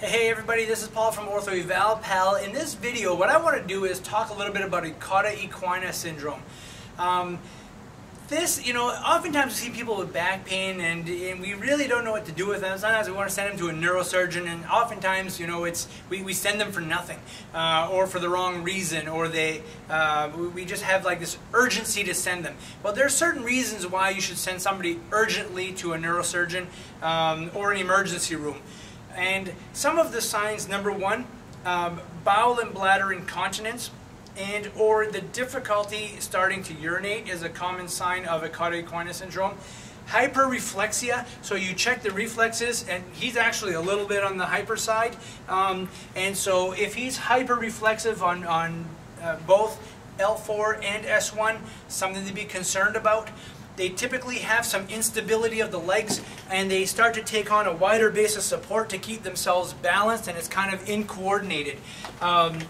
Hey everybody, this is Paul from Ortho Eval Pal. In this video, what I want to do is talk a little bit about Cauda equina syndrome. Um, this, you know, oftentimes we see people with back pain and, and, we really don't know what to do with them. Sometimes we want to send them to a neurosurgeon and oftentimes, you know, it's we, we send them for nothing uh, or for the wrong reason or they uh, we just have like this urgency to send them. Well, there are certain reasons why you should send somebody urgently to a neurosurgeon um, or an emergency room. And some of the signs, number one, um, bowel and bladder incontinence and or the difficulty starting to urinate is a common sign of a Cauda equina syndrome. Hyperreflexia, so you check the reflexes, and he's actually a little bit on the hyper side. Um, and so if he's hyperreflexive on, on uh, both L4 and S1, something to be concerned about. They typically have some instability of the legs and they start to take on a wider base of support to keep themselves balanced and it's kind of incoordinated. Um,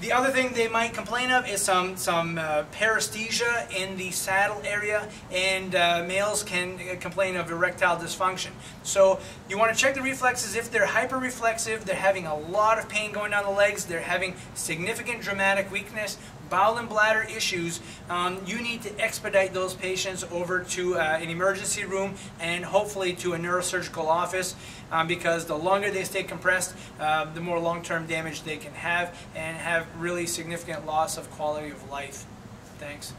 the other thing they might complain of is some, some uh, paresthesia in the saddle area, and uh, males can uh, complain of erectile dysfunction. So you want to check the reflexes. If they're hyperreflexive, they're having a lot of pain going down the legs, they're having significant dramatic weakness, bowel and bladder issues, um, you need to expedite those patients over to uh, an emergency room and hopefully to a neurosurgical office um, because the longer they stay compressed, uh, the more long-term damage they can have and have really significant loss of quality of life. Thanks.